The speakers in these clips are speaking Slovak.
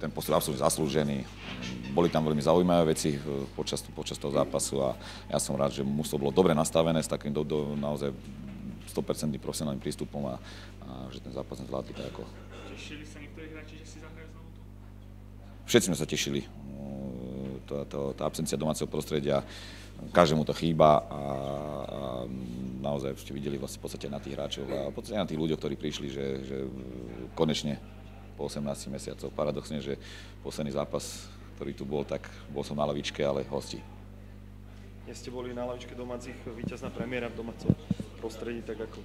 ten postup absolútne zaslúžený. Boli tam veľmi zaujímavé veci počas, počas toho zápasu a ja som rád, že mužstvo bolo dobre nastavené s takým do, do, naozaj 100% profesionálnym prístupom a, a že ten zápas sme zvládli tak ako... Tešili sa niektorí hráči, že si zahrajú znovu tu? Všetci sme sa tešili. Tá, tá, tá absencia domáceho prostredia, každému to chýba a, a naozaj ste videli vlastne v podstate na tých hráčov a v podstate na tých ľuďoch, ktorí prišli, že, že konečne po 18 mesiacoch. Paradoxne, že posledný zápas, ktorý tu bol, tak bol som na lavičke, ale hosti. Dnes ste boli na lavičke domácich víťazná premiéra v domácom prostredí, tak ako?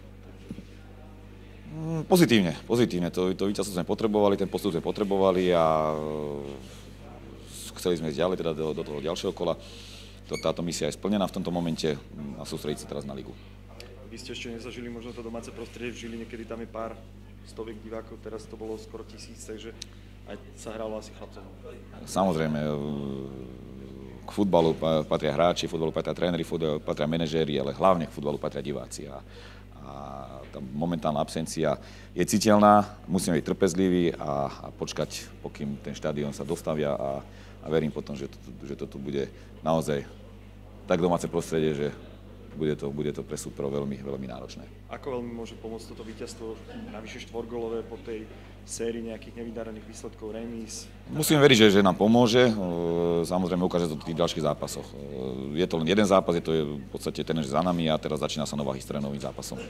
Mm, pozitívne, pozitívne. To, to víťazstvo sme potrebovali, ten postup sme potrebovali a e, chceli sme ísť ďalej, teda do, do toho ďalšieho kola. To, táto misia je splnená v tomto momente a sústrediť sa teraz na ligu. Vy ste ešte nezažili možno to domáce prostredie v Žiline, kedy tam je pár stoviek divákov, teraz to bolo skoro tisíc, takže aj sa hralo asi chlapcom. Samozrejme, e, k futbalu patria hráči, futbalu patria tréneri, futbalu patria manažéri, ale hlavne k futbalu patria diváci. A, a tá momentálna absencia je citeľná, musíme byť trpezliví a, a počkať, pokým ten štadión sa dostavia a, a verím potom, že, to, že toto bude naozaj tak domáce prostredie, že bude to, bude to pre súperov veľmi, veľmi náročné. Ako veľmi môže pomôcť toto víťazstvo, navyše štvorgolové po tej sérii nejakých nevydarených výsledkov, remíz? Musím veriť, že, že nám pomôže. Samozrejme ukáže to v tých ďalších zápasoch. Je to len jeden zápas, je to v podstate ten, že za nami a teraz začína sa nová história novým zápasom.